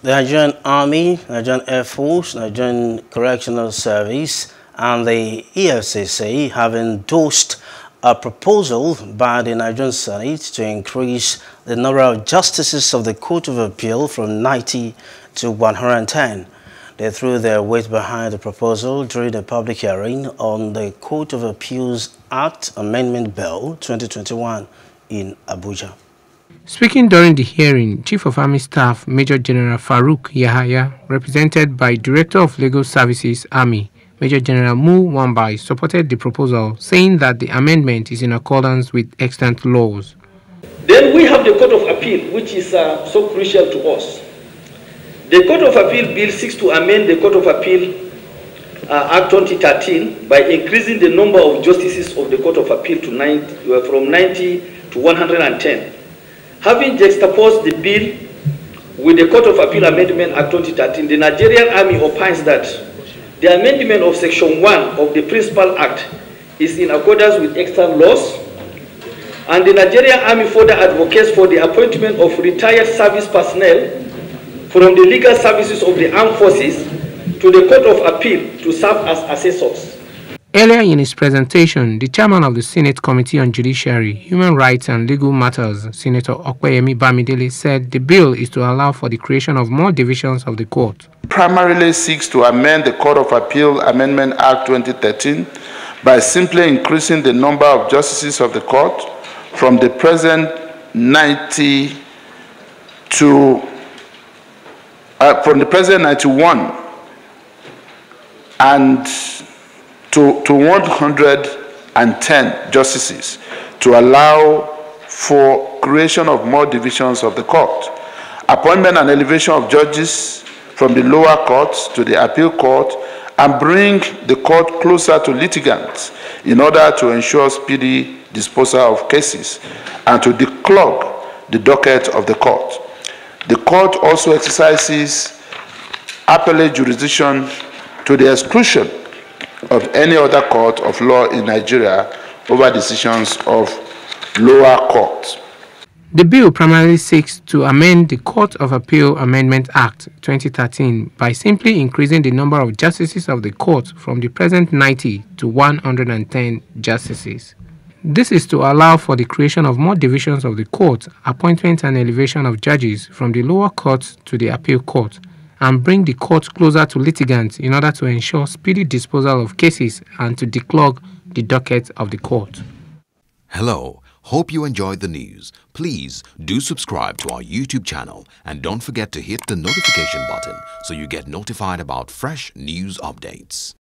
The Nigerian Army, Nigerian Air Force, Nigerian Correctional Service, and the EFCC have endorsed a proposal by the Nigerian Senate to increase the number of justices of the Court of Appeal from 90 to 110. They threw their weight behind the proposal during a public hearing on the Court of Appeals Act Amendment Bill 2021 in Abuja. Speaking during the hearing, Chief of Army Staff Major General Farouk Yahaya, represented by Director of Legal Services Army Major General Mu Wambai supported the proposal, saying that the amendment is in accordance with extant laws. Then we have the Court of Appeal, which is uh, so crucial to us. The Court of Appeal Bill seeks to amend the Court of Appeal uh, Act 2013 by increasing the number of justices of the Court of Appeal to 90, uh, from 90 to 110. Having juxtaposed the bill with the Court of Appeal Amendment Act 2013, the Nigerian Army opines that the amendment of Section 1 of the Principal Act is in accordance with external laws, and the Nigerian Army further advocates for the appointment of retired service personnel from the legal services of the armed forces to the Court of Appeal to serve as assessors. Earlier in his presentation, the chairman of the Senate Committee on Judiciary, Human Rights and Legal Matters, Senator Opeyemi Bamidele, said the bill is to allow for the creation of more divisions of the court. Primarily seeks to amend the Court of Appeal Amendment Act 2013 by simply increasing the number of justices of the court from the present 90 to uh, from the present 91 and to, to 110 justices to allow for creation of more divisions of the court, appointment and elevation of judges from the lower courts to the appeal court, and bring the court closer to litigants in order to ensure speedy disposal of cases and to declog the docket of the court. The court also exercises appellate jurisdiction to the exclusion of any other court of law in Nigeria over decisions of lower courts. The bill primarily seeks to amend the Court of Appeal Amendment Act 2013 by simply increasing the number of justices of the court from the present 90 to 110 justices. This is to allow for the creation of more divisions of the court, appointment and elevation of judges from the lower court to the appeal court, and bring the court closer to litigants in order to ensure speedy disposal of cases and to declog the docket of the court. Hello, hope you enjoyed the news. Please do subscribe to our YouTube channel and don't forget to hit the notification button so you get notified about fresh news updates.